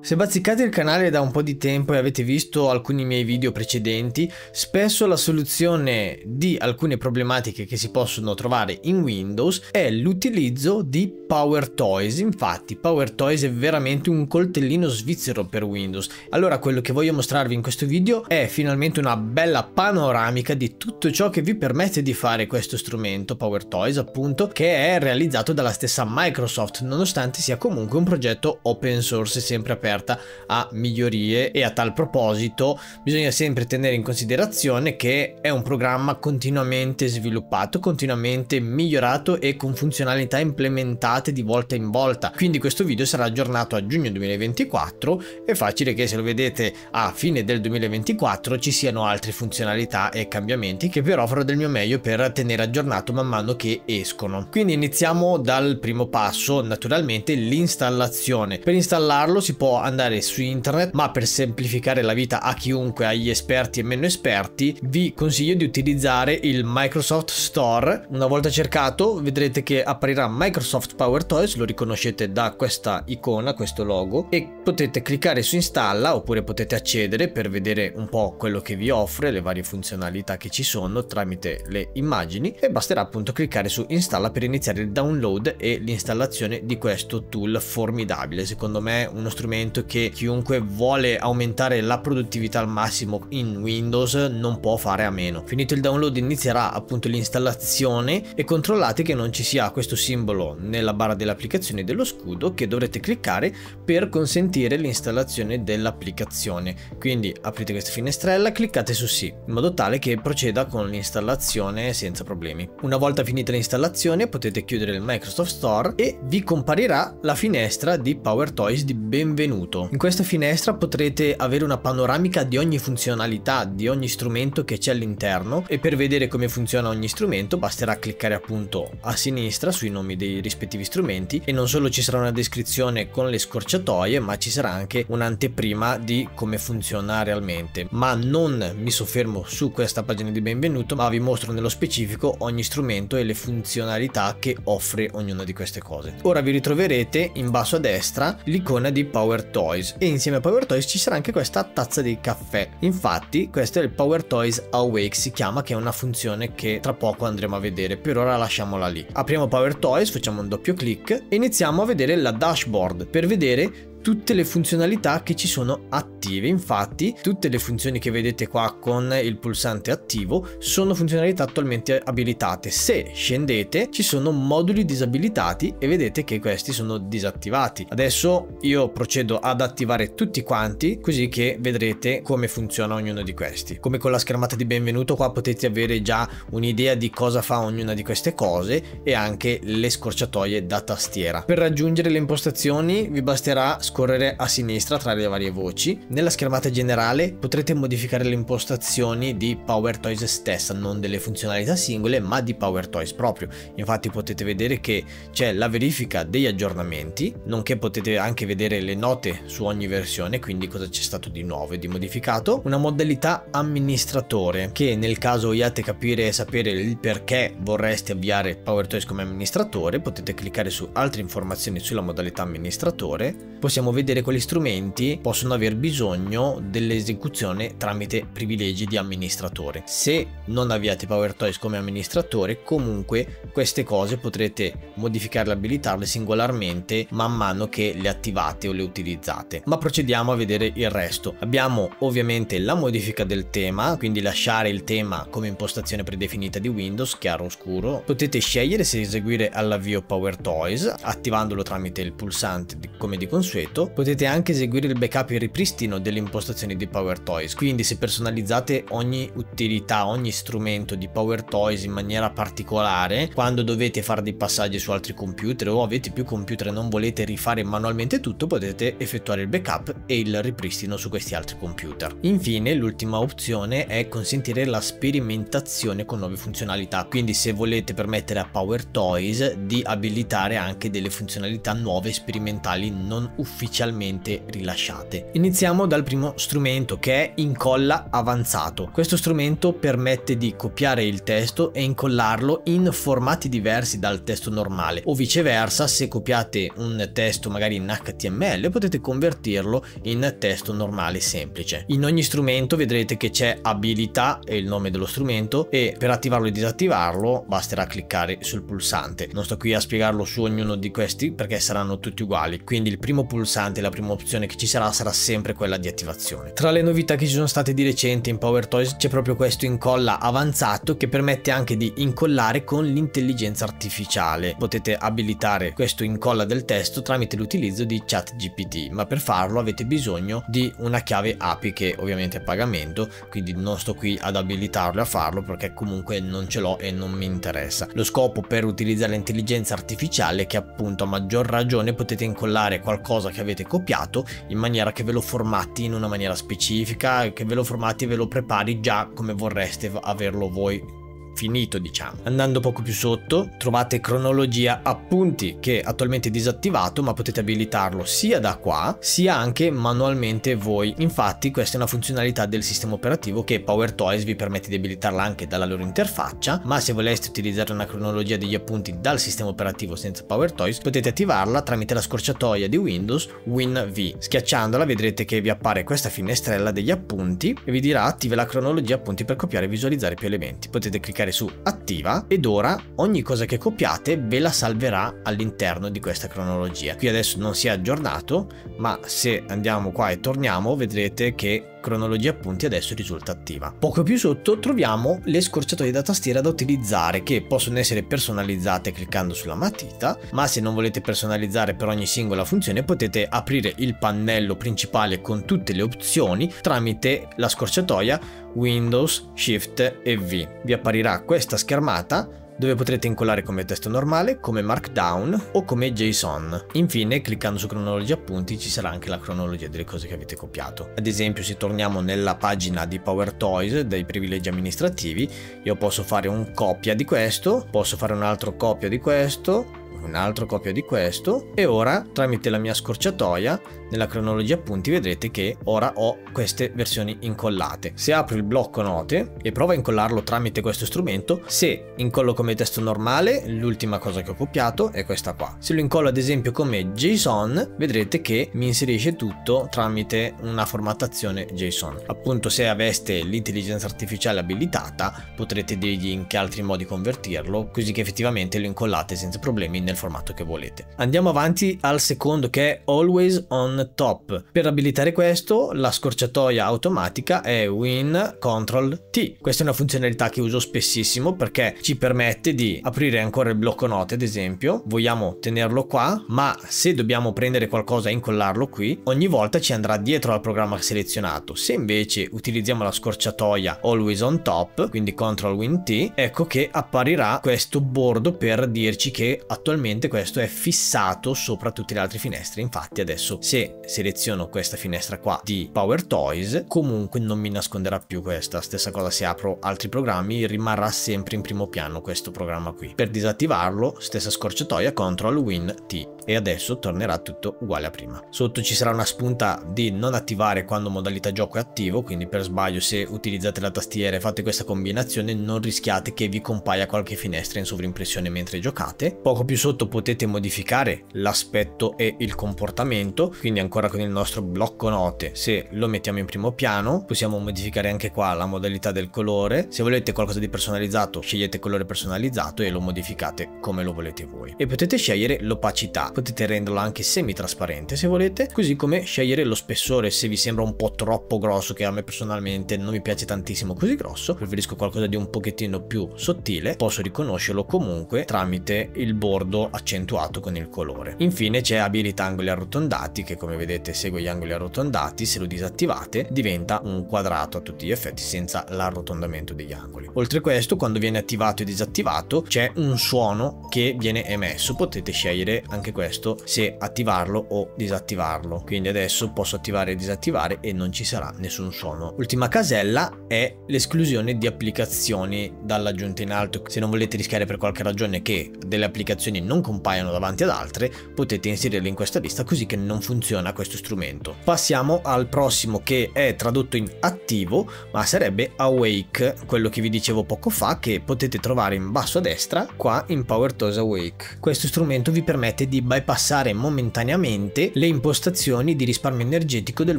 Se bazzicate il canale da un po' di tempo e avete visto alcuni miei video precedenti, spesso la soluzione di alcune problematiche che si possono trovare in Windows è l'utilizzo di Power Toys. Infatti Power Toys è veramente un coltellino svizzero per Windows. Allora quello che voglio mostrarvi in questo video è finalmente una bella panoramica di tutto ciò che vi permette di fare questo strumento Power Toys appunto che è realizzato dalla stessa Microsoft nonostante sia comunque un progetto open source sempre aperto aperta a migliorie e a tal proposito bisogna sempre tenere in considerazione che è un programma continuamente sviluppato, continuamente migliorato e con funzionalità implementate di volta in volta. Quindi questo video sarà aggiornato a giugno 2024, è facile che se lo vedete a fine del 2024 ci siano altre funzionalità e cambiamenti che però farò del mio meglio per tenere aggiornato man mano che escono. Quindi iniziamo dal primo passo, naturalmente l'installazione. Per installarlo si può andare su internet, ma per semplificare la vita a chiunque, agli esperti e meno esperti, vi consiglio di utilizzare il Microsoft Store. Una volta cercato vedrete che apparirà Microsoft Power Toys, lo riconoscete da questa icona, questo logo, e potete cliccare su installa oppure potete accedere per vedere un po' quello che vi offre, le varie funzionalità che ci sono tramite le immagini e basterà appunto cliccare su installa per iniziare il download e l'installazione di questo tool formidabile. Secondo me uno strumento strumento che chiunque vuole aumentare la produttività al massimo in Windows non può fare a meno. Finito il download inizierà appunto l'installazione e controllate che non ci sia questo simbolo nella barra delle applicazioni dello scudo che dovrete cliccare per consentire l'installazione dell'applicazione. Quindi aprite questa finestrella, cliccate su sì, in modo tale che proceda con l'installazione senza problemi. Una volta finita l'installazione potete chiudere il Microsoft Store e vi comparirà la finestra di Power Toys di benvenuto benvenuto. In questa finestra potrete avere una panoramica di ogni funzionalità, di ogni strumento che c'è all'interno e per vedere come funziona ogni strumento basterà cliccare appunto a sinistra sui nomi dei rispettivi strumenti e non solo ci sarà una descrizione con le scorciatoie ma ci sarà anche un'anteprima di come funziona realmente. Ma non mi soffermo su questa pagina di benvenuto ma vi mostro nello specifico ogni strumento e le funzionalità che offre ognuna di queste cose. Ora vi ritroverete in basso a destra l'icona di Power Toys e insieme a Power Toys ci sarà anche questa tazza di caffè. Infatti questo è il Power Toys Awake si chiama che è una funzione che tra poco andremo a vedere, per ora lasciamola lì. Apriamo Power Toys, facciamo un doppio clic e iniziamo a vedere la dashboard per vedere tutte le funzionalità che ci sono attive. Infatti tutte le funzioni che vedete qua con il pulsante attivo sono funzionalità attualmente abilitate. Se scendete ci sono moduli disabilitati e vedete che questi sono disattivati. Adesso io procedo ad attivare tutti quanti così che vedrete come funziona ognuno di questi. Come con la schermata di benvenuto qua potete avere già un'idea di cosa fa ognuna di queste cose e anche le scorciatoie da tastiera. Per raggiungere le impostazioni vi basterà scorrere a sinistra tra le varie voci. Nella schermata generale potrete modificare le impostazioni di PowerToys stessa, non delle funzionalità singole, ma di PowerToys proprio. Infatti potete vedere che c'è la verifica degli aggiornamenti, nonché potete anche vedere le note su ogni versione, quindi cosa c'è stato di nuovo e di modificato. Una modalità amministratore, che nel caso vogliate capire e sapere il perché vorreste avviare PowerToys come amministratore, potete cliccare su altre informazioni sulla modalità amministratore. Possiamo possiamo vedere quali strumenti possono aver bisogno dell'esecuzione tramite privilegi di amministratore. Se non avviate PowerToys come amministratore, comunque queste cose potrete modificarle abilitarle singolarmente man mano che le attivate o le utilizzate. Ma procediamo a vedere il resto. Abbiamo ovviamente la modifica del tema, quindi lasciare il tema come impostazione predefinita di Windows, chiaro o scuro. Potete scegliere se eseguire all'avvio PowerToys, attivandolo tramite il pulsante come di consueto completo, potete anche eseguire il backup e il ripristino delle impostazioni di PowerToys, quindi se personalizzate ogni utilità, ogni strumento di PowerToys in maniera particolare, quando dovete fare dei passaggi su altri computer o avete più computer e non volete rifare manualmente tutto, potete effettuare il backup e il ripristino su questi altri computer. Infine, l'ultima opzione è consentire la sperimentazione con nuove funzionalità, quindi se volete permettere a PowerToys di abilitare anche delle funzionalità nuove sperimentali non ufficiali ufficialmente rilasciate. Iniziamo dal primo strumento che è incolla avanzato. Questo strumento permette di copiare il testo e incollarlo in formati diversi dal testo normale o viceversa se copiate un testo magari in HTML potete convertirlo in testo normale semplice. In ogni strumento vedrete che c'è abilità e il nome dello strumento e per attivarlo e disattivarlo basterà cliccare sul pulsante. Non sto qui a spiegarlo su ognuno di questi perché saranno tutti uguali, quindi il primo pulsante, la prima opzione che ci sarà sarà sempre quella di attivazione. Tra le novità che ci sono state di recente in PowerToys c'è proprio questo incolla avanzato che permette anche di incollare con l'intelligenza artificiale. Potete abilitare questo incolla del testo tramite l'utilizzo di ChatGPT, ma per farlo avete bisogno di una chiave API che ovviamente è a pagamento, quindi non sto qui ad abilitarlo a farlo perché comunque non ce l'ho e non mi interessa. Lo scopo per utilizzare l'intelligenza artificiale è che appunto a maggior ragione potete incollare qualcosa che avete copiato in maniera che ve lo formati in una maniera specifica, che ve lo formati e ve lo prepari già come vorreste averlo voi finito diciamo. Andando poco più sotto trovate cronologia appunti che attualmente è disattivato ma potete abilitarlo sia da qua sia anche manualmente voi. Infatti questa è una funzionalità del sistema operativo che PowerToys vi permette di abilitarla anche dalla loro interfaccia ma se voleste utilizzare una cronologia degli appunti dal sistema operativo senza PowerToys potete attivarla tramite la scorciatoia di Windows WinV. Schiacciandola vedrete che vi appare questa finestrella degli appunti e vi dirà attiva la cronologia appunti per copiare e visualizzare più elementi. Potete cliccare cliccare su attiva ed ora ogni cosa che copiate ve la salverà all'interno di questa cronologia. Qui adesso non si è aggiornato, ma se andiamo qua e torniamo vedrete che cronologia appunti adesso risulta attiva. Poco più sotto troviamo le scorciatoie da tastiera da utilizzare che possono essere personalizzate cliccando sulla matita, ma se non volete personalizzare per ogni singola funzione potete aprire il pannello principale con tutte le opzioni tramite la scorciatoia Windows, Shift e V. Vi apparirà questa schermata dove potrete incollare come testo normale, come markdown o come JSON. Infine, cliccando su cronologia appunti ci sarà anche la cronologia delle cose che avete copiato. Ad esempio, se torniamo nella pagina di PowerToys dei privilegi amministrativi, io posso fare un copia di questo, posso fare un altro copia di questo, un altro copia di questo e ora tramite la mia scorciatoia nella cronologia appunti vedrete che ora ho queste versioni incollate. Se apro il blocco note e provo a incollarlo tramite questo strumento, se incollo come testo normale, l'ultima cosa che ho copiato è questa qua. Se lo incollo ad esempio come JSON, vedrete che mi inserisce tutto tramite una formattazione JSON. Appunto se aveste l'intelligenza artificiale abilitata, potrete dirgli in che altri modi convertirlo, così che effettivamente lo incollate senza problemi nel formato che volete. Andiamo avanti al secondo che è Always on top. Per abilitare questo la scorciatoia automatica è Win Control T. Questa è una funzionalità che uso spessissimo perché ci permette di aprire ancora il blocco note ad esempio. Vogliamo tenerlo qua ma se dobbiamo prendere qualcosa e incollarlo qui ogni volta ci andrà dietro al programma selezionato. Se invece utilizziamo la scorciatoia Always on top quindi Control Win T ecco che apparirà questo bordo per dirci che attualmente questo è fissato sopra tutte le altre finestre. Infatti adesso se seleziono questa finestra qua di Power Toys comunque non mi nasconderà più questa stessa cosa se apro altri programmi rimarrà sempre in primo piano questo programma qui. Per disattivarlo stessa scorciatoia Ctrl Win T e adesso tornerà tutto uguale a prima. Sotto ci sarà una spunta di non attivare quando modalità gioco è attivo quindi per sbaglio se utilizzate la tastiera e fate questa combinazione non rischiate che vi compaia qualche finestra in sovrimpressione mentre giocate. Poco più sotto potete modificare l'aspetto e il comportamento quindi ancora con il nostro blocco note se lo mettiamo in primo piano possiamo modificare anche qua la modalità del colore. Se volete qualcosa di personalizzato scegliete colore personalizzato e lo modificate come lo volete voi. E potete scegliere l'opacità potete renderlo anche semi trasparente se volete così come scegliere lo spessore se vi sembra un po' troppo grosso che a me personalmente non mi piace tantissimo così grosso. Preferisco qualcosa di un pochettino più sottile posso riconoscerlo comunque tramite il bordo accentuato con il colore. Infine c'è abilità angoli arrotondati che come vedete segue gli angoli arrotondati, se lo disattivate diventa un quadrato a tutti gli effetti senza l'arrotondamento degli angoli. Oltre a questo quando viene attivato e disattivato c'è un suono che viene emesso, potete scegliere anche questo questo se attivarlo o disattivarlo. Quindi adesso posso attivare e disattivare e non ci sarà nessun suono. Ultima casella è l'esclusione di applicazioni dall'aggiunta in alto. Se non volete rischiare per qualche ragione che delle applicazioni non compaiano davanti ad altre, potete inserirle in questa lista così che non funziona questo strumento. Passiamo al prossimo che è tradotto in attivo, ma sarebbe Awake, quello che vi dicevo poco fa che potete trovare in basso a destra qua in PowerToys Awake. Questo strumento vi permette di bypassare momentaneamente le impostazioni di risparmio energetico del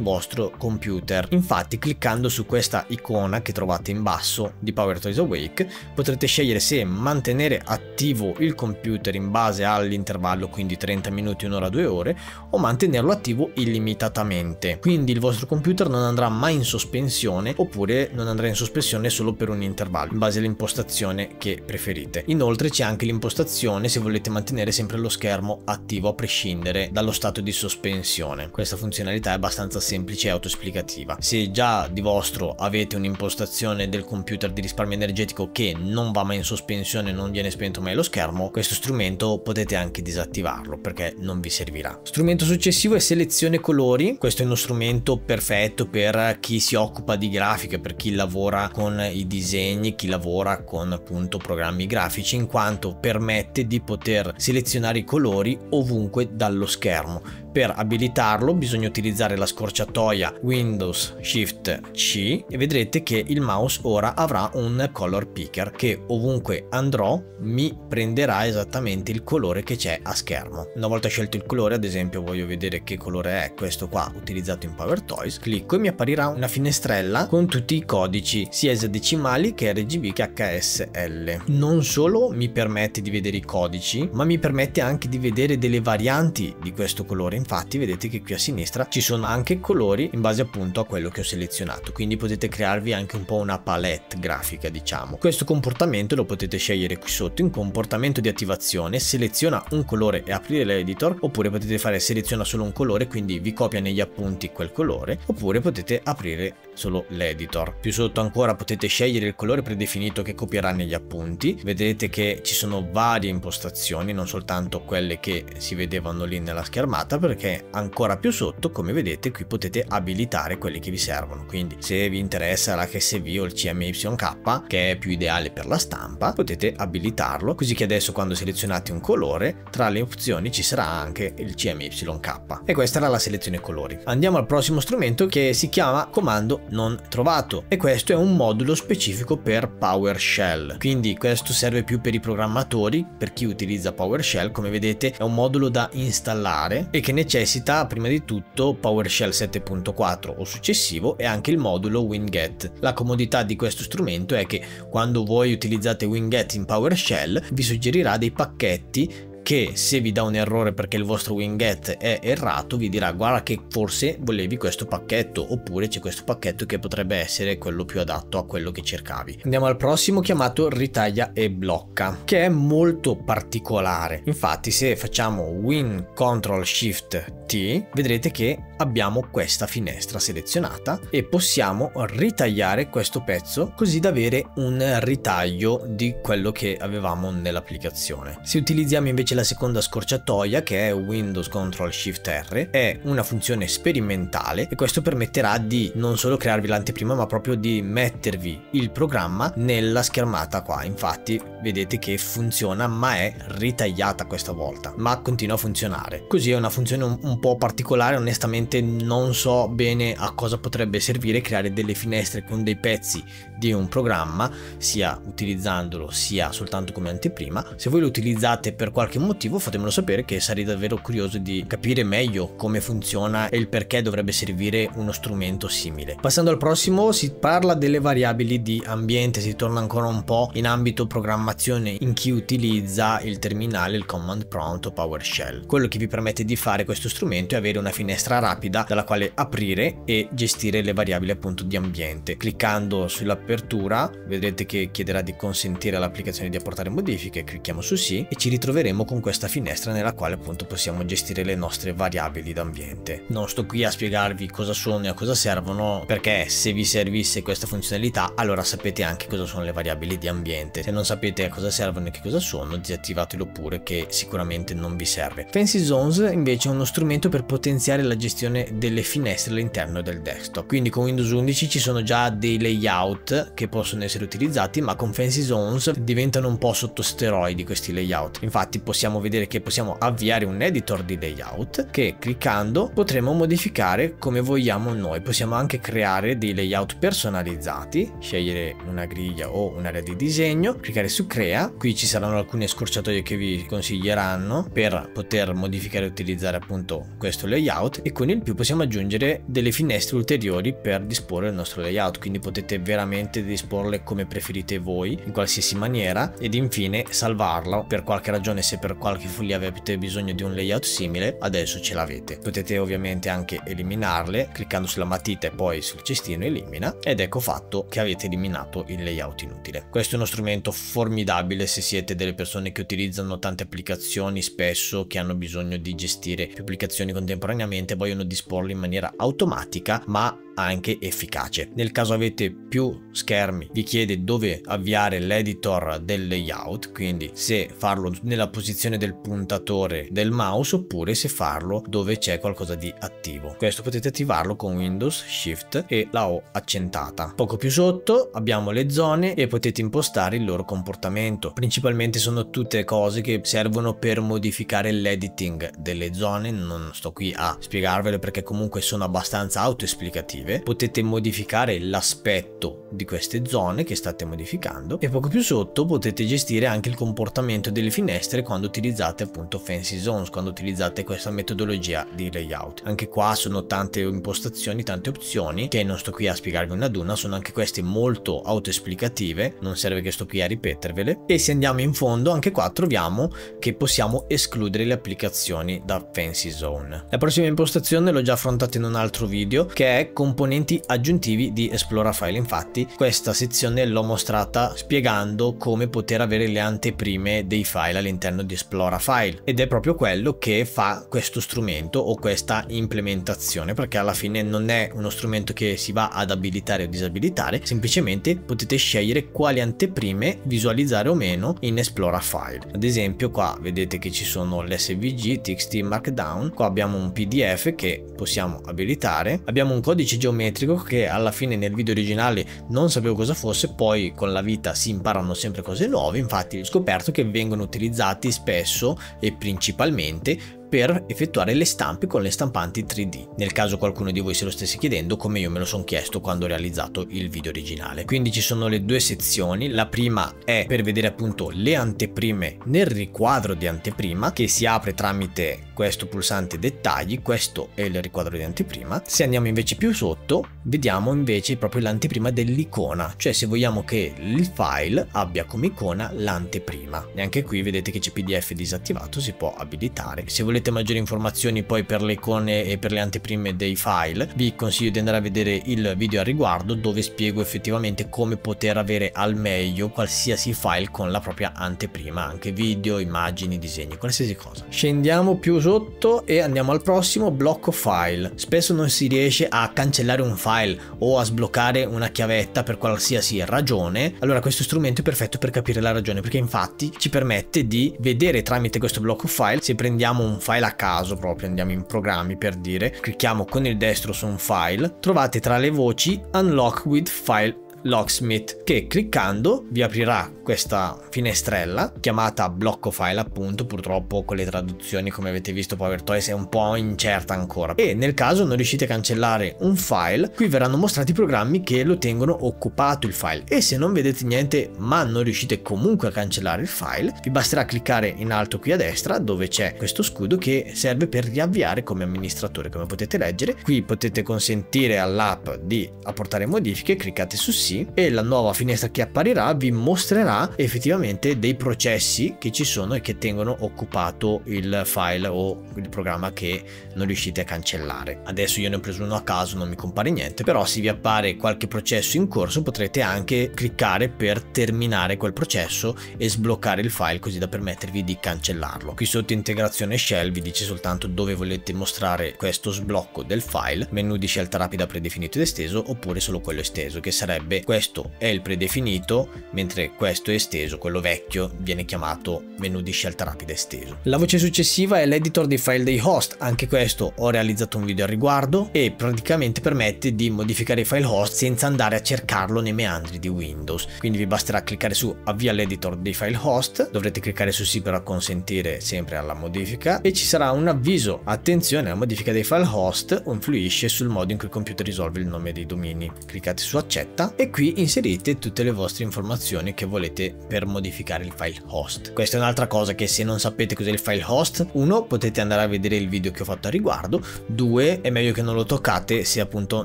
vostro computer. Infatti cliccando su questa icona che trovate in basso di PowerToys Awake potrete scegliere se mantenere attivo il computer in base all'intervallo quindi 30 minuti, un'ora, due ore o mantenerlo attivo illimitatamente. Quindi il vostro computer non andrà mai in sospensione oppure non andrà in sospensione solo per un intervallo in base all'impostazione che preferite. Inoltre c'è anche l'impostazione se volete mantenere sempre lo schermo attivo a prescindere dallo stato di sospensione. Questa funzionalità è abbastanza semplice e autoesplicativa. Se già di vostro avete un'impostazione del computer di risparmio energetico che non va mai in sospensione, non viene spento mai lo schermo, questo strumento potete anche disattivarlo perché non vi servirà. Strumento successivo è selezione colori. Questo è uno strumento perfetto per chi si occupa di grafica, per chi lavora con i disegni, chi lavora con appunto programmi grafici in quanto permette di poter selezionare i colori ovunque dallo schermo per abilitarlo bisogna utilizzare la scorciatoia Windows Shift C e vedrete che il mouse ora avrà un color picker che ovunque andrò mi prenderà esattamente il colore che c'è a schermo. Una volta scelto il colore, ad esempio voglio vedere che colore è questo qua utilizzato in Power Toys, clicco e mi apparirà una finestrella con tutti i codici sia esadecimali che RGB che HSL. Non solo mi permette di vedere i codici, ma mi permette anche di vedere delle varianti di questo colore infatti vedete che qui a sinistra ci sono anche colori in base appunto a quello che ho selezionato quindi potete crearvi anche un po' una palette grafica diciamo. Questo comportamento lo potete scegliere qui sotto in comportamento di attivazione seleziona un colore e aprire l'editor oppure potete fare seleziona solo un colore quindi vi copia negli appunti quel colore oppure potete aprire solo l'editor. Più sotto ancora potete scegliere il colore predefinito che copierà negli appunti. Vedete che ci sono varie impostazioni non soltanto quelle che si vedevano lì nella schermata perché ancora più sotto come vedete qui potete abilitare quelli che vi servono. Quindi se vi interessa l'HSV o il CMYK che è più ideale per la stampa potete abilitarlo. Così che adesso quando selezionate un colore tra le opzioni ci sarà anche il CMYK e questa era la selezione colori. Andiamo al prossimo strumento che si chiama comando non trovato. E questo è un modulo specifico per PowerShell. Quindi questo serve più per i programmatori per chi utilizza PowerShell. Come vedete è un modulo da installare e che necessita prima di tutto PowerShell 7.4 o successivo e anche il modulo Winget. La comodità di questo strumento è che quando voi utilizzate Winget in PowerShell vi suggerirà dei pacchetti che se vi dà un errore perché il vostro winget è errato vi dirà guarda che forse volevi questo pacchetto oppure c'è questo pacchetto che potrebbe essere quello più adatto a quello che cercavi. Andiamo al prossimo chiamato ritaglia e blocca che è molto particolare. Infatti se facciamo win control shift T vedrete che abbiamo questa finestra selezionata e possiamo ritagliare questo pezzo così da avere un ritaglio di quello che avevamo nell'applicazione. Se utilizziamo invece la seconda scorciatoia che è Windows Ctrl Shift R è una funzione sperimentale e questo permetterà di non solo crearvi l'anteprima ma proprio di mettervi il programma nella schermata qua infatti vedete che funziona ma è ritagliata questa volta ma continua a funzionare così è una funzione un, un po' particolare onestamente non so bene a cosa potrebbe servire creare delle finestre con dei pezzi di un programma sia utilizzandolo sia soltanto come anteprima. Se voi lo utilizzate per qualche motivo fatemelo sapere che sarei davvero curioso di capire meglio come funziona e il perché dovrebbe servire uno strumento simile. Passando al prossimo si parla delle variabili di ambiente si torna ancora un po' in ambito programmazione in chi utilizza il terminale il command prompt o PowerShell. Quello che vi permette di fare questo strumento è avere una finestra rapida rapida dalla quale aprire e gestire le variabili appunto di ambiente. Cliccando sull'apertura vedrete che chiederà di consentire all'applicazione di apportare modifiche, clicchiamo su sì e ci ritroveremo con questa finestra nella quale appunto possiamo gestire le nostre variabili d'ambiente. Non sto qui a spiegarvi cosa sono e a cosa servono perché se vi servisse questa funzionalità allora sapete anche cosa sono le variabili di ambiente. Se non sapete a cosa servono e che cosa sono disattivatelo pure che sicuramente non vi serve. Fancy Zones invece è uno strumento per potenziare la gestione delle finestre all'interno del desktop. Quindi con Windows 11 ci sono già dei layout che possono essere utilizzati ma con Fancy Zones diventano un po' sotto steroidi questi layout. Infatti possiamo vedere che possiamo avviare un editor di layout che cliccando potremo modificare come vogliamo noi. Possiamo anche creare dei layout personalizzati, scegliere una griglia o un'area di disegno, cliccare su crea, qui ci saranno alcune scorciatoie che vi consiglieranno per poter modificare e utilizzare appunto questo layout e con il più possiamo aggiungere delle finestre ulteriori per disporre il nostro layout, quindi potete veramente disporle come preferite voi in qualsiasi maniera ed infine salvarla per qualche ragione se per qualche follia avete bisogno di un layout simile adesso ce l'avete. Potete ovviamente anche eliminarle cliccando sulla matita e poi sul cestino elimina ed ecco fatto che avete eliminato il layout inutile. Questo è uno strumento formidabile se siete delle persone che utilizzano tante applicazioni spesso che hanno bisogno di gestire più applicazioni contemporaneamente vogliono disporle in maniera automatica ma anche efficace. Nel caso avete più schermi vi chiede dove avviare l'editor del layout, quindi se farlo nella posizione del puntatore del mouse oppure se farlo dove c'è qualcosa di attivo. Questo potete attivarlo con Windows Shift e la O accentata. Poco più sotto abbiamo le zone e potete impostare il loro comportamento. Principalmente sono tutte cose che servono per modificare l'editing delle zone, non sto qui a spiegarvele perché comunque sono abbastanza autoesplicative breve potete modificare l'aspetto di queste zone che state modificando e poco più sotto potete gestire anche il comportamento delle finestre quando utilizzate appunto fancy zones quando utilizzate questa metodologia di layout. Anche qua sono tante impostazioni tante opzioni che non sto qui a spiegarvi una ad una sono anche queste molto autoesplicative non serve che sto qui a ripetervele. E se andiamo in fondo anche qua troviamo che possiamo escludere le applicazioni da fancy zone. La prossima impostazione l'ho già affrontata in un altro video che è comportamento componenti aggiuntivi di Explora File. Infatti questa sezione l'ho mostrata spiegando come poter avere le anteprime dei file all'interno di Explora File ed è proprio quello che fa questo strumento o questa implementazione perché alla fine non è uno strumento che si va ad abilitare o disabilitare, semplicemente potete scegliere quali anteprime visualizzare o meno in Explora File. Ad esempio qua vedete che ci sono l'SVG, TXT, Markdown, qua abbiamo un PDF che possiamo abilitare, abbiamo un codice geometrico che alla fine nel video originale non sapevo cosa fosse, poi con la vita si imparano sempre cose nuove, infatti ho scoperto che vengono utilizzati spesso e principalmente per effettuare le stampe con le stampanti 3D, nel caso qualcuno di voi se lo stesse chiedendo come io me lo sono chiesto quando ho realizzato il video originale. Quindi ci sono le due sezioni, la prima è per vedere appunto le anteprime nel riquadro di anteprima che si apre tramite questo pulsante dettagli, questo è il riquadro di anteprima. Se andiamo invece più sotto vediamo invece proprio l'anteprima dell'icona, cioè se vogliamo che il file abbia come icona l'anteprima. E anche qui vedete che c'è PDF disattivato, si può abilitare. Se volete volete maggiori informazioni poi per le icone e per le anteprime dei file vi consiglio di andare a vedere il video a riguardo dove spiego effettivamente come poter avere al meglio qualsiasi file con la propria anteprima anche video immagini disegni qualsiasi cosa. Scendiamo più sotto e andiamo al prossimo blocco file. Spesso non si riesce a cancellare un file o a sbloccare una chiavetta per qualsiasi ragione. Allora questo strumento è perfetto per capire la ragione perché infatti ci permette di vedere tramite questo blocco file se prendiamo un file file a caso proprio, andiamo in programmi per dire, clicchiamo con il destro su un file, trovate tra le voci Unlock with File Locksmith che cliccando vi aprirà questa finestrella chiamata blocco file appunto purtroppo con le traduzioni come avete visto PowerToys è un po' incerta ancora. E nel caso non riuscite a cancellare un file qui verranno mostrati i programmi che lo tengono occupato il file. E se non vedete niente ma non riuscite comunque a cancellare il file vi basterà cliccare in alto qui a destra dove c'è questo scudo che serve per riavviare come amministratore come potete leggere. Qui potete consentire all'app di apportare modifiche cliccate su sì sì e la nuova finestra che apparirà vi mostrerà effettivamente dei processi che ci sono e che tengono occupato il file o il programma che non riuscite a cancellare. Adesso io ne ho preso uno a caso, non mi compare niente, però se vi appare qualche processo in corso potrete anche cliccare per terminare quel processo e sbloccare il file così da permettervi di cancellarlo. Qui sotto integrazione shell vi dice soltanto dove volete mostrare questo sblocco del file, menu di scelta rapida predefinito ed esteso oppure solo quello esteso che sarebbe questo è il predefinito mentre questo è esteso, quello vecchio viene chiamato menu di scelta rapida esteso. La voce successiva è l'editor dei file dei host, anche questo ho realizzato un video al riguardo e praticamente permette di modificare i file host senza andare a cercarlo nei meandri di Windows. Quindi vi basterà cliccare su avvia l'editor dei file host, dovrete cliccare su sì per acconsentire sempre alla modifica e ci sarà un avviso, attenzione la modifica dei file host influisce sul modo in cui il computer risolve il nome dei domini. Cliccate su accetta e qui inserite tutte le vostre informazioni che volete per modificare il file host. Questa è un'altra cosa che se non sapete cos'è il file host, uno potete andare a vedere il video che ho fatto a riguardo, due è meglio che non lo toccate se appunto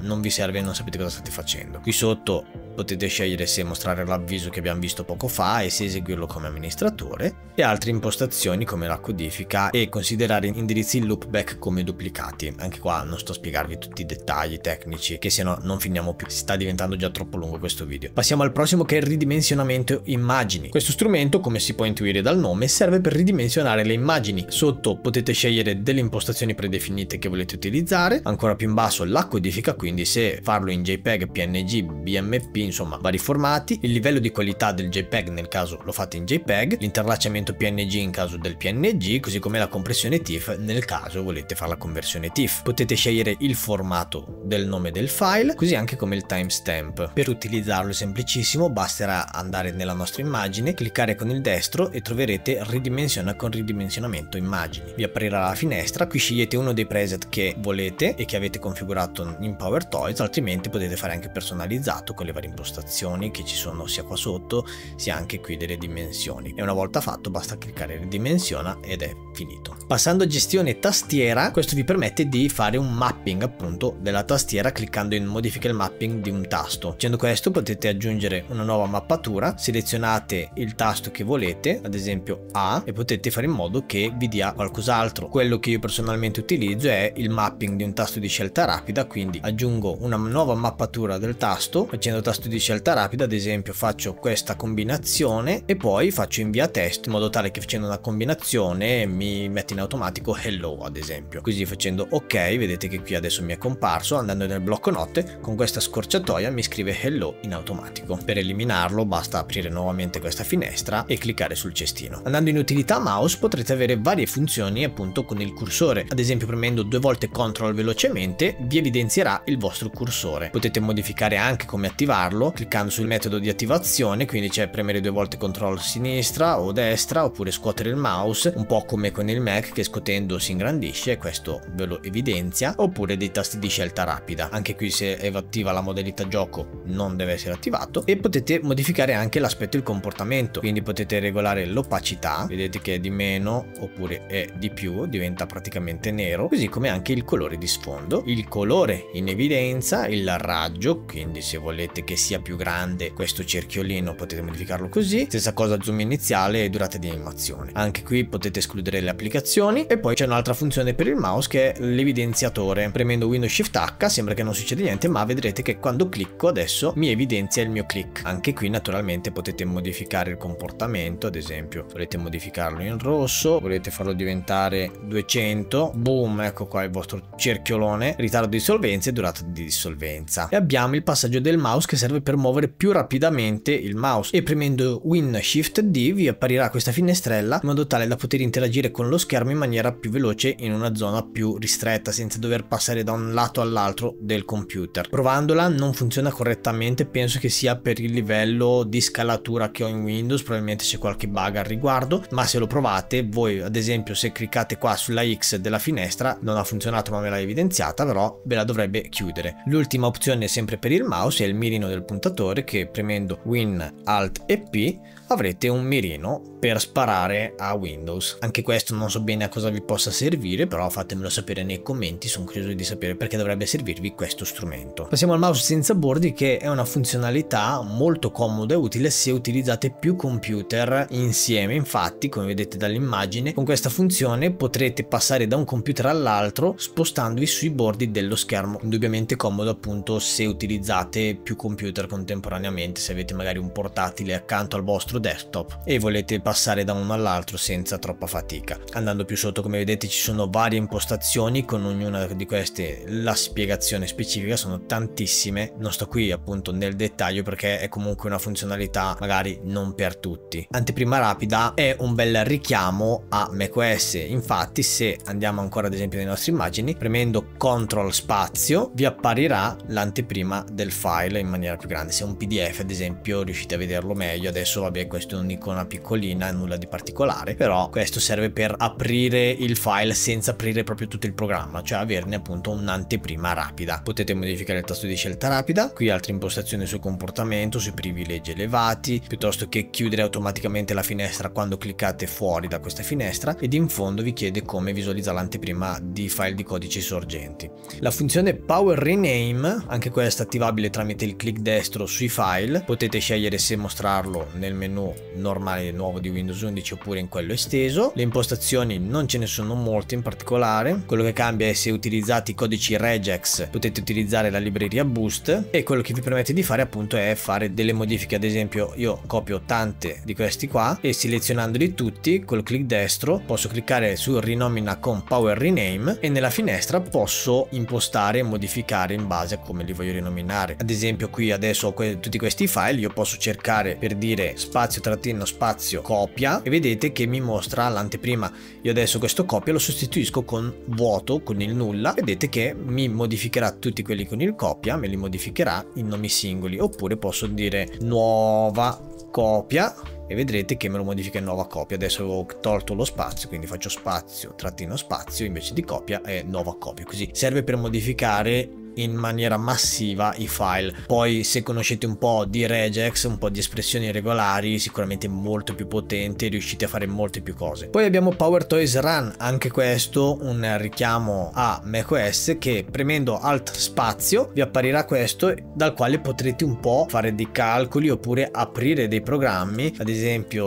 non vi serve e non sapete cosa state facendo. Qui sotto potete scegliere se mostrare l'avviso che abbiamo visto poco fa e se eseguirlo come amministratore e altre impostazioni come la codifica e considerare indirizzi in loopback come duplicati. Anche qua non sto a spiegarvi tutti i dettagli tecnici che se no non finiamo più, sta diventando già troppo lungo questo video. Passiamo al prossimo che è il ridimensionamento immagini. Questo strumento come si può intuire dal nome serve per ridimensionare le immagini. Sotto potete scegliere delle impostazioni predefinite che volete utilizzare, ancora più in basso la codifica quindi se farlo in JPEG, PNG, BMP insomma vari formati, il livello di qualità del JPEG nel caso lo fate in JPEG, l'interlacciamento PNG in caso del PNG, così come la compressione TIFF nel caso volete fare la conversione TIFF. Potete scegliere il formato del nome del file, così anche come il timestamp. Per utilizzarlo è semplicissimo, basterà andare nella nostra immagine, cliccare con il destro e troverete ridimensiona con ridimensionamento immagini. Vi aprirà la finestra, qui scegliete uno dei preset che volete e che avete configurato in PowerToys, altrimenti potete fare anche personalizzato con le varie impostazioni che ci sono sia qua sotto sia anche qui delle dimensioni e una volta fatto basta cliccare ridimensiona ed è finito. Passando a gestione tastiera questo vi permette di fare un mapping appunto della tastiera cliccando in modifica il mapping di un tasto. Facendo questo potete aggiungere una nuova mappatura, selezionate il tasto che volete, ad esempio A e potete fare in modo che vi dia qualcos'altro. Quello che io personalmente utilizzo è il mapping di un tasto di scelta rapida, quindi aggiungo una nuova mappatura del tasto facendo tasto di scelta rapida ad esempio faccio questa combinazione e poi faccio invia test in modo tale che facendo una combinazione mi mette in automatico hello ad esempio così facendo ok vedete che qui adesso mi è comparso andando nel blocco notte con questa scorciatoia mi scrive hello in automatico. Per eliminarlo basta aprire nuovamente questa finestra e cliccare sul cestino. Andando in utilità mouse potrete avere varie funzioni appunto con il cursore. Ad esempio premendo due volte CTRL velocemente vi evidenzierà il vostro cursore. Potete modificare anche come attivarlo cliccando sul metodo di attivazione, quindi c'è premere due volte CTRL sinistra o destra oppure scuotere il mouse, un po' come con il Mac che scuotendo si ingrandisce questo ve lo evidenzia, oppure dei tasti di scelta rapida. Anche qui se è attiva la modalità gioco non deve essere attivato e potete modificare anche l'aspetto e il comportamento, quindi potete regolare l'opacità, vedete che è di meno oppure è di più, diventa praticamente nero, così come anche il colore di sfondo, il colore in evidenza, il raggio, quindi se volete che sia più grande questo cerchiolino potete modificarlo così. Stessa cosa zoom iniziale e durata di animazione. Anche qui potete escludere le applicazioni. E poi c'è un'altra funzione per il mouse che è l'evidenziatore. Premendo Windows Shift H sembra che non succeda niente ma vedrete che quando clicco adesso mi evidenzia il mio click. Anche qui naturalmente potete modificare il comportamento ad esempio volete modificarlo in rosso volete farlo diventare 200 boom ecco qua il vostro cerchiolone ritardo di solvenza e durata di dissolvenza. E abbiamo il passaggio del mouse che serve per muovere più rapidamente il mouse. E premendo Win Shift D vi apparirà questa finestrella in modo tale da poter interagire con lo schermo in maniera più veloce in una zona più ristretta senza dover passare da un lato all'altro del computer. Provandola non funziona correttamente, penso che sia per il livello di scalatura che ho in Windows, probabilmente c'è qualche bug al riguardo, ma se lo provate voi ad esempio se cliccate qua sulla X della finestra non ha funzionato ma me l'ha evidenziata però ve la dovrebbe chiudere. L'ultima opzione sempre per il mouse è il mirino del puntatore che premendo Win Alt e P avrete un mirino per sparare a Windows. Anche questo non so bene a cosa vi possa servire, però fatemelo sapere nei commenti, sono curioso di sapere perché dovrebbe servirvi questo strumento. Passiamo al mouse senza bordi che è una funzionalità molto comoda e utile se utilizzate più computer insieme. Infatti, come vedete dall'immagine, con questa funzione potrete passare da un computer all'altro spostandovi sui bordi dello schermo. Indubbiamente comodo appunto se utilizzate più computer contemporaneamente, se avete magari un portatile accanto al vostro desktop e volete passare da uno all'altro senza troppa fatica. Andando più sotto come vedete ci sono varie impostazioni con ognuna di queste la spiegazione specifica sono tantissime non sto qui appunto nel dettaglio perché è comunque una funzionalità magari non per tutti. Anteprima rapida è un bel richiamo a macOS infatti se andiamo ancora ad esempio nelle nostre immagini premendo CTRL spazio vi apparirà l'anteprima del file in maniera più grande se è un pdf ad esempio riuscite a vederlo meglio adesso vabbè questo è un'icona piccolina nulla di particolare però questo serve per aprire il file senza aprire proprio tutto il programma cioè averne appunto un'anteprima rapida. Potete modificare il tasto di scelta rapida qui altre impostazioni sul comportamento sui privilegi elevati piuttosto che chiudere automaticamente la finestra quando cliccate fuori da questa finestra ed in fondo vi chiede come visualizzare l'anteprima di file di codici sorgenti. La funzione power rename anche questa attivabile tramite il clic destro sui file potete scegliere se mostrarlo nel menu normale nuovo di Windows 11 oppure in quello esteso. Le impostazioni non ce ne sono molte in particolare. Quello che cambia è se utilizzate i codici regex potete utilizzare la libreria boost. E quello che vi permette di fare appunto è fare delle modifiche. Ad esempio io copio tante di questi qua e selezionandoli tutti col clic destro posso cliccare su rinomina con power rename e nella finestra posso impostare e modificare in base a come li voglio rinominare. Ad esempio qui adesso ho que tutti questi file io posso cercare per dire spazio trattino spazio copia e vedete che mi mostra l'anteprima. Io adesso questo copia lo sostituisco con vuoto con il nulla. Vedete che mi modificherà tutti quelli con il copia me li modificherà in nomi singoli. Oppure posso dire nuova copia e vedrete che me lo modifica in nuova copia adesso ho tolto lo spazio quindi faccio spazio trattino spazio invece di copia è nuova copia così serve per modificare in maniera massiva i file. Poi se conoscete un po' di regex, un po' di espressioni regolari, sicuramente molto più potente, riuscite a fare molte più cose. Poi abbiamo PowerToys Run, anche questo un richiamo a macOS che premendo Alt spazio vi apparirà questo dal quale potrete un po' fare dei calcoli oppure aprire dei programmi. Ad esempio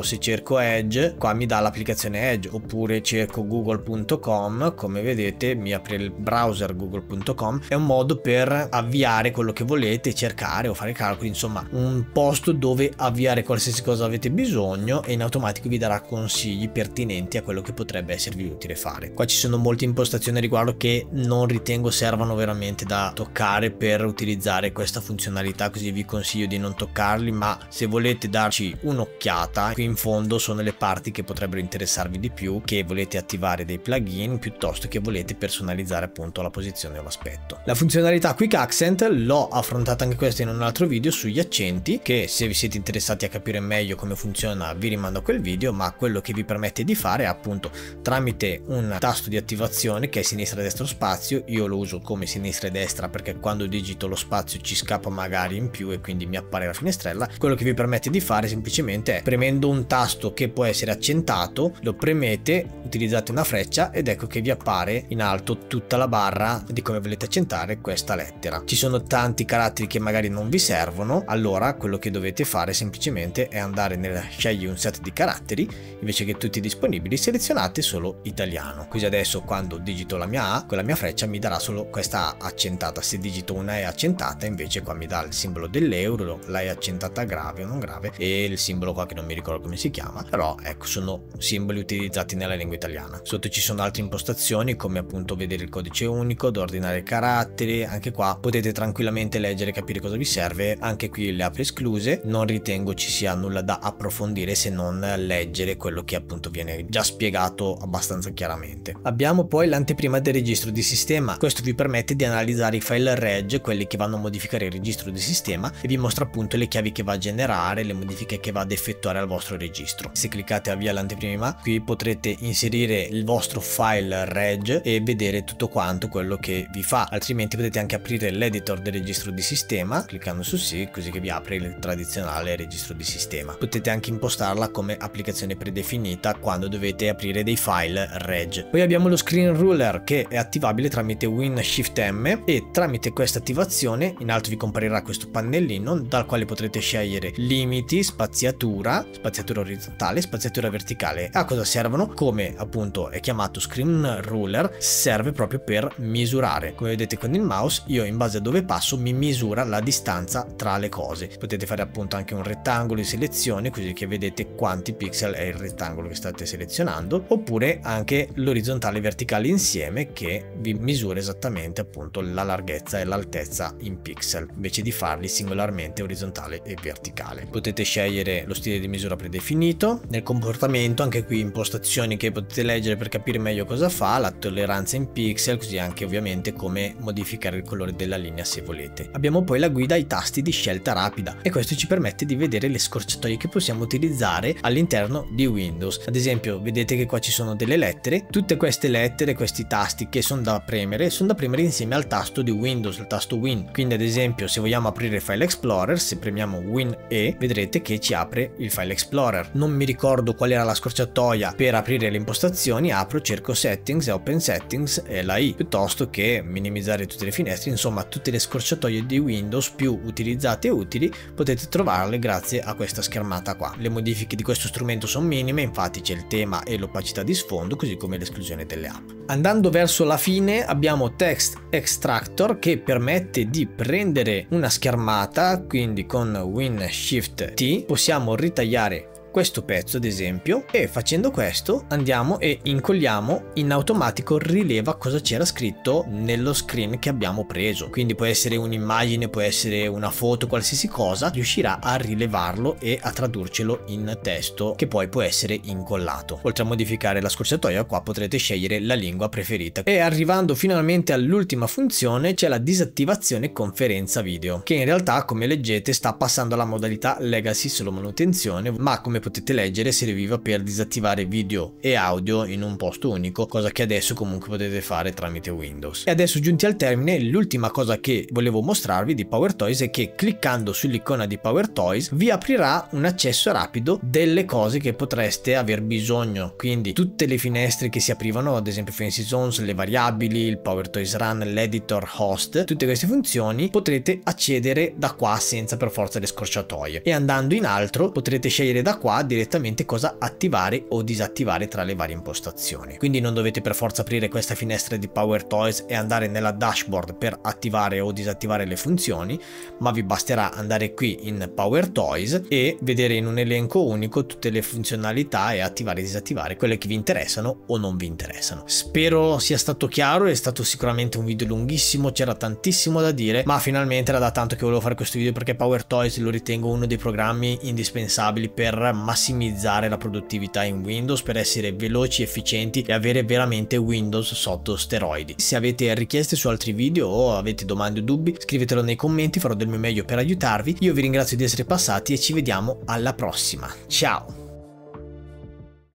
se cerco Edge, qua mi dà l'applicazione Edge oppure cerco google.com, come vedete mi apre il browser google.com. È un modo per avviare quello che volete, cercare o fare calcoli, insomma un posto dove avviare qualsiasi cosa avete bisogno e in automatico vi darà consigli pertinenti a quello che potrebbe esservi utile fare. Qua ci sono molte impostazioni riguardo che non ritengo servano veramente da toccare per utilizzare questa funzionalità, così vi consiglio di non toccarli, ma se volete darci un'occhiata, qui in fondo sono le parti che potrebbero interessarvi di più, che volete attivare dei plugin piuttosto che volete personalizzare appunto la posizione o l'aspetto. La funzionalità Quick Accent l'ho affrontata anche questa in un altro video sugli accenti che se vi siete interessati a capire meglio come funziona vi rimando a quel video ma quello che vi permette di fare è appunto tramite un tasto di attivazione che è sinistra destra spazio io lo uso come sinistra e destra perché quando digito lo spazio ci scappa magari in più e quindi mi appare la finestrella quello che vi permette di fare semplicemente è premendo un tasto che può essere accentato lo premete utilizzate una freccia ed ecco che vi appare in alto tutta la barra di come volete accentare questa lettera. Ci sono tanti caratteri che magari non vi servono, allora quello che dovete fare semplicemente è andare nel scegli un set di caratteri, invece che tutti disponibili selezionate solo italiano. Così adesso quando digito la mia A, con la mia freccia mi darà solo questa A accentata, se digito una E accentata invece qua mi dà il simbolo dell'euro, la E accentata grave o non grave e il simbolo qua che non mi ricordo come si chiama, però ecco sono simboli utilizzati nella lingua italiana. Sotto ci sono altre impostazioni come appunto vedere il codice unico, ad ordinare i caratteri, anche qua potete tranquillamente leggere e capire cosa vi serve. Anche qui le apri escluse. Non ritengo ci sia nulla da approfondire se non leggere quello che appunto viene già spiegato abbastanza chiaramente. Abbiamo poi l'anteprima del registro di sistema. Questo vi permette di analizzare i file reg quelli che vanno a modificare il registro di sistema e vi mostra appunto le chiavi che va a generare le modifiche che va ad effettuare al vostro registro se cliccate avvia l'anteprima qui potrete inserire il vostro file reg e vedere tutto quanto quello che vi fa altrimenti potete anche aprire l'editor del registro di sistema cliccando su sì così che vi apre il tradizionale registro di sistema. Potete anche impostarla come applicazione predefinita quando dovete aprire dei file reg. Poi abbiamo lo screen ruler che è attivabile tramite Win Shift M e tramite questa attivazione in alto vi comparirà questo pannellino dal quale potrete scegliere limiti, spaziatura, spaziatura orizzontale, spaziatura verticale. A cosa servono? Come appunto è chiamato screen ruler serve proprio per misurare. Come vedete con il mouse io in base a dove passo mi misura la distanza tra le cose. Potete fare appunto anche un rettangolo di selezione così che vedete quanti pixel è il rettangolo che state selezionando oppure anche l'orizzontale e verticale insieme che vi misura esattamente appunto la larghezza e l'altezza in pixel invece di farli singolarmente orizzontale e verticale. Potete scegliere lo stile di misura predefinito, nel comportamento anche qui impostazioni che potete leggere per capire meglio cosa fa, la tolleranza in pixel così anche ovviamente come modificare il colore della linea se volete. Abbiamo poi la guida ai tasti di scelta rapida e questo ci permette di vedere le scorciatoie che possiamo utilizzare all'interno di Windows. Ad esempio vedete che qua ci sono delle lettere, tutte queste lettere, questi tasti che sono da premere, sono da premere insieme al tasto di Windows, il tasto Win. Quindi ad esempio se vogliamo aprire File Explorer, se premiamo Win E, vedrete che ci apre il File Explorer. Non mi ricordo qual era la scorciatoia per aprire le impostazioni, apro, cerco Settings e Open Settings e la I, piuttosto che minimizzare tutte le finestre, insomma tutte le scorciatoie di Windows più utilizzate e utili potete trovarle grazie a questa schermata qua. Le modifiche di questo strumento sono minime, infatti c'è il tema e l'opacità di sfondo, così come l'esclusione delle app. Andando verso la fine abbiamo Text Extractor che permette di prendere una schermata, quindi con Win Shift T possiamo ritagliare questo pezzo ad esempio e facendo questo andiamo e incolliamo in automatico rileva cosa c'era scritto nello screen che abbiamo preso. Quindi può essere un'immagine può essere una foto qualsiasi cosa riuscirà a rilevarlo e a tradurcelo in testo che poi può essere incollato. Oltre a modificare la scorciatoia qua potrete scegliere la lingua preferita. E arrivando finalmente all'ultima funzione c'è la disattivazione conferenza video che in realtà come leggete sta passando alla modalità legacy solo manutenzione ma come come potete leggere serviva per disattivare video e audio in un posto unico, cosa che adesso comunque potete fare tramite Windows. E adesso giunti al termine, l'ultima cosa che volevo mostrarvi di PowerToys è che cliccando sull'icona di PowerToys vi aprirà un accesso rapido delle cose che potreste aver bisogno, quindi tutte le finestre che si aprivano, ad esempio Fancy Zones, le variabili, il PowerToys Run, l'editor host, tutte queste funzioni potrete accedere da qua senza per forza le scorciatoie e andando in altro potrete scegliere da qua qua direttamente cosa attivare o disattivare tra le varie impostazioni. Quindi non dovete per forza aprire questa finestra di Power Toys e andare nella dashboard per attivare o disattivare le funzioni, ma vi basterà andare qui in Power Toys e vedere in un elenco unico tutte le funzionalità e attivare e disattivare quelle che vi interessano o non vi interessano. Spero sia stato chiaro, è stato sicuramente un video lunghissimo, c'era tantissimo da dire, ma finalmente era da tanto che volevo fare questo video perché Power Toys lo ritengo uno dei programmi indispensabili per massimizzare la produttività in Windows per essere veloci, efficienti e avere veramente Windows sotto steroidi. Se avete richieste su altri video o avete domande o dubbi scrivetelo nei commenti, farò del mio meglio per aiutarvi. Io vi ringrazio di essere passati e ci vediamo alla prossima. Ciao!